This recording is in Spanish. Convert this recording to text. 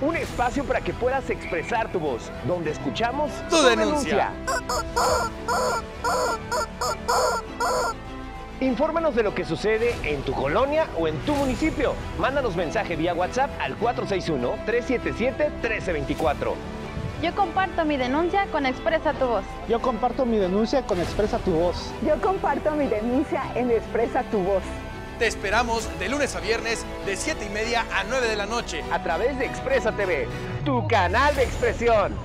un espacio para que puedas expresar tu voz, donde escuchamos Tu denuncia. Infórmanos de lo que sucede en tu colonia o en tu municipio. Mándanos mensaje vía WhatsApp al 461-377-1324. Yo comparto mi denuncia con Expresa tu voz. Yo comparto mi denuncia con Expresa tu voz. Yo comparto mi denuncia en Expresa tu voz. Te esperamos de lunes a viernes de 7 y media a 9 de la noche. A través de Expresa TV, tu canal de expresión.